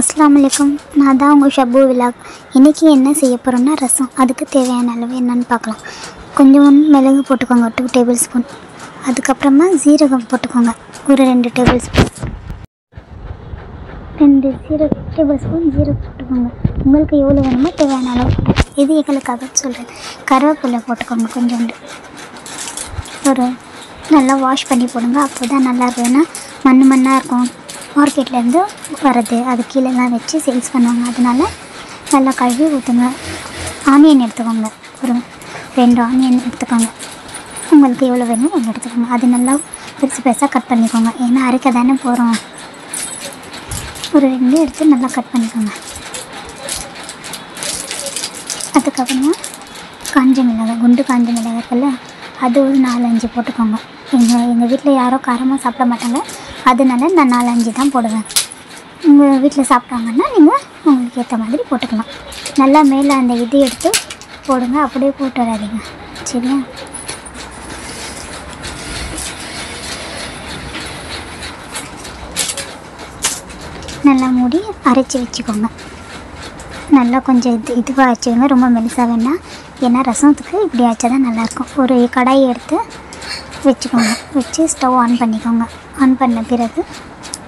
அஸ்லாம் வலைக்கம் நான் தான் உங்கள் ஷபு விலாக். இன்றைக்கி என்ன செய்ய போகிறோன்னா ரசம். அதுக்கு தேவையான அளவு என்னென்னு பார்க்கலாம். கொஞ்சம் மிளகு போட்டுக்கோங்க. டூ டேபிள் ஸ்பூன் அதுக்கப்புறமா ஜீரகம் போட்டுக்கோங்க. ஒரு ரெண்டு டேபிள் ஸ்பூன் ரெண்டு ஜீரோ டேபிள் ஸ்பூன் ஜீரகம் போட்டுக்கோங்க. உங்களுக்கு எவ்வளோ வேணுமோ தேவையான அளவு. இது எங்களுக்காக சொல்கிறேன் கருவேப்பிலை போட்டுக்கோங்க கொஞ்சோண்டு. ஒரு நல்லா வாஷ் பண்ணி போடுங்க. அப்போ தான் நல்லா இருக்கும் ஏன்னா மண் மண்ணாக இருக்கும் மார்க்கெட்லேருந்து வரது அது கீழெல்லாம் வச்சு சேல்ஸ் பண்ணுவாங்க. அதனால நல்லா கழுவி ஊற்றுங்க ஆனியன் எடுத்துக்கோங்க. ஒரு ரெண்டு ஆனியன் எடுத்துக்கோங்க. உங்களுக்கு எவ்வளோ வேணுமோ அவ்வளோ எடுத்துக்கோங்க. அது நல்லா பெருசு பெருசாக கட் பண்ணிக்கோங்க. ஏன்னா அரைக்க தானே போகிறோம் ஒரு ரெண்டு எடுத்து நல்லா கட் பண்ணிக்கோங்க. அதுக்கப்புறமா காஞ்ச மிளகாய் குண்டு காஞ்ச மிளகாய் இருக்குல்ல அது ஒரு நாலஞ்சு போட்டுக்கோங்க. எங்கள் எங்கள் வீட்டில் யாரும் காரமாக சாப்பிட மாட்டாங்க. அதனால நான் நாலஞ்சு தான் போடுவேன். உங்கள் வீட்டில் சாப்பிட்டாங்கன்னா நீங்கள் உங்களுக்கு ஏற்ற மாதிரி போட்டுக்கலாம். நல்லா மேலே அந்த இது எடுத்து போடுங்க. அப்படியே போட்டு வராதீங்க. சரியா? நல்லா மூடி அரைச்சி வச்சுக்கோங்க. நல்லா கொஞ்சம் இது இதுவாக வச்சுக்கோங்க. ரொம்ப மெலிசாக வேணாம் ஏன்னா ரசத்துக்கு இப்படி வச்சா தான் நல்லாயிருக்கும். ஒரு கடாயை எடுத்து வச்சுக்கோங்க. வச்சு ஸ்டவ் ஆன் பண்ணிக்கோங்க. ஆன் பண்ண பிறகு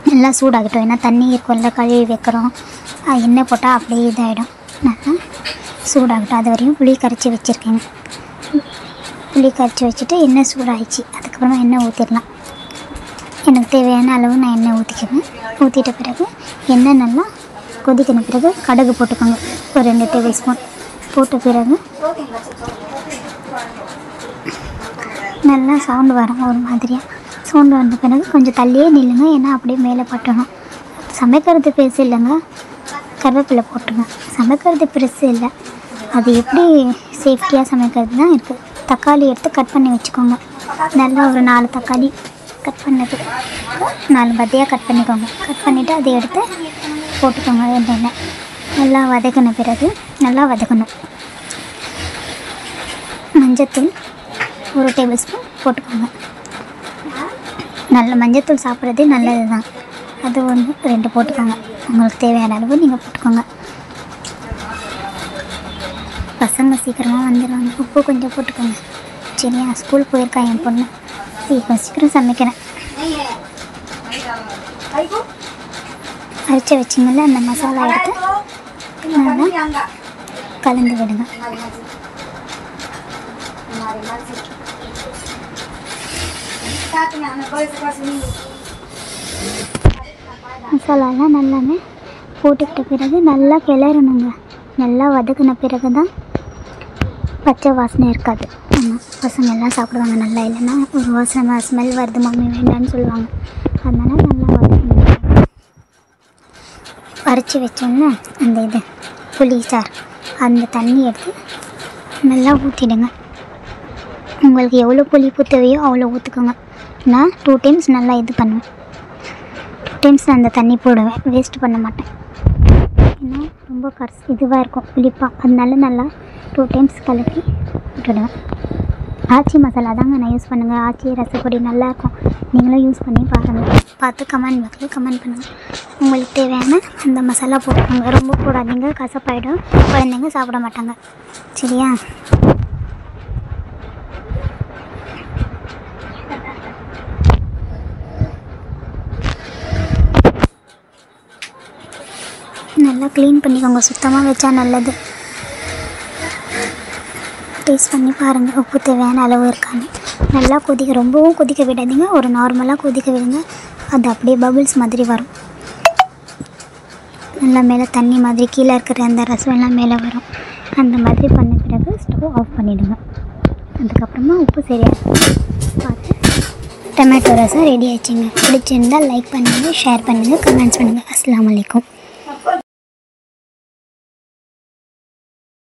நல்லா சூடாகட்டும். ஏன்னா தண்ணி இருக்கும்ல கழுவி வைக்கிறோம். எண்ணெய் போட்டால் அப்படியே இதாகிடும் நல்லா சூடாகட்டும். அது வரையும் புளி கரைச்சி வச்சுருக்கேங்க புளி கரைச்சி வச்சுட்டு எண்ணெய் சூடாகிடுச்சு அதுக்கப்புறமா எண்ணெய் ஊற்றிடலாம் எனக்கு தேவையான அளவு நான் எண்ணெய் ஊற்றிக்குவேன் ஊற்றிட்ட பிறகு எண்ணெய் நல்லா கொதிக்கின பிறகு கடுகு போட்டுக்கோங்க. ஒரு ரெண்டு டேபிள் ஸ்பூன் போட்ட பிறகு நல்லா சவுண்டு வரும் ஒரு மாதிரியாக சவுண்டு வந்த பிறகு கொஞ்சம் தள்ளியே நில்லுங்க. ஏன்னா அப்படியே மேலே பட்டணும். சமைக்கிறது பெருசு இல்லைங்க. கருவேப்பிலை போட்டுங்க. சமைக்கிறது பெருசு இல்லை. அது எப்படி சேஃப்டியாக சமைக்கிறது தான் இருக்குது தக்காளி எடுத்து கட் பண்ணி வச்சுக்கோங்க. நல்லா ஒரு நாலு தக்காளி கட் பண்ணது நாலு பத்தியாக கட் பண்ணிக்கோங்க. கட் பண்ணிவிட்டு அதை எடுத்து போட்டுக்கோங்க எண்ணெயில். நல்லா வதக்கின பிறகு நல்லா வதக்கணும். மஞ்சத்தூள் ஒரு டேபிள் ஸ்பூன் போட்டுக்கோங்க. நல்ல மஞ்சத்தூள் சாப்பிட்றது நல்லது தான் அது ஒன்று ரெண்டு போட்டுக்கோங்க. உங்களுக்கு தேவையான அளவு நீங்கள் போட்டுக்கோங்க. பசங்க சீக்கிரமாக வந்துடுவாங்க உப்பு கொஞ்சம் போட்டுக்கோங்க. சரியா? ஸ்கூல் போயிருக்கா என் பொண்ணு. சீக்கிரம் சீக்கிரம் சமைக்கிறேன் அரைச்சி வச்சிங்கல்ல அந்த மசாலா எடுத்து நல்லா கலந்து விடுங்க. மசாலாலாம் நல்லாமே போட்டுக்கிட்ட பிறகு நல்லா கிளறணுங்க. நல்லா வதக்கின பிறகு தான் பச்சை வாசனை இருக்காது. ஆமாம் பசங்க எல்லாம் சாப்பிடுவாங்க நல்லா இல்லைன்னா ஒரு வாசனை ஸ்மெல் வருது மம்மி வேண்டான்னு சொல்லுவாங்க. அதனால நல்லா வதக்கு அரைச்சி வச்சோம்ல அந்த இது புளி சார் அந்த தண்ணி எடுத்து நல்லா ஊற்றிடுங்க உங்களுக்கு எவ்வளோ புளிப்பு தேவையோ அவ்வளோ ஊற்றுக்கோங்க நான் டூ டைம்ஸ் நல்லா இது பண்ணுவேன். டூ டைம்ஸ் அந்த தண்ணி போடுவேன். வேஸ்ட் பண்ண மாட்டேன். ஏன்னா ரொம்ப கர்ஸ் இதுவாக இருக்கும். புளிப்பாக அதனால நல்லா டூ டைம்ஸ் கலக்கி விட்டுடுவேன். ஆச்சி மசாலா தாங்க நான் யூஸ் பண்ணுங்கள் ஆச்சி ரசப்பொடி நல்லாயிருக்கும் நீங்களும் யூஸ் பண்ணி பாருங்கள் பார்த்து கமெண்ட் பாக்ஸில் கமெண்ட் பண்ணுங்கள் உங்களுக்கு தேவையான அந்த மசாலா போட்டுக்கோங்க. ரொம்ப போடாதீங்க. கசப்பாயிடும். குழந்தைங்க சாப்பிட மாட்டாங்க. சரியா? நல்லா க்ளீன் பண்ணிக்கோங்க. சுத்தமாக வச்சா நல்லது. டேஸ்ட் பண்ணி பாருங்கள் உப்பு தேவையான அளவு இருக்கான்னு நல்லா கொதிக்க ரொம்பவும் கொதிக்க விடாதீங்க. ஒரு நார்மலாக கொதிக்க விடுங்க. அது அப்படியே பபுள்ஸ் மாதிரி வரும். நல்லா மேலே தண்ணி மாதிரி கீழே இருக்கிற அந்த ரசம் எல்லாம் மேலே வரும். அந்த மாதிரி பண்ண பிறகு ஸ்டவ் ஆஃப் பண்ணிவிடுங்க அதுக்கப்புறமா உப்பு சரியாக பார்த்து டொமேட்டோ ரசம் ரெடி ஆச்சுங்க பிடிச்சிருந்தால் லைக் பண்ணுங்கள் ஷேர் பண்ணுங்கள் கமெண்ட்ஸ் பண்ணுங்கள் அஸ்லாம் வலைக்கம்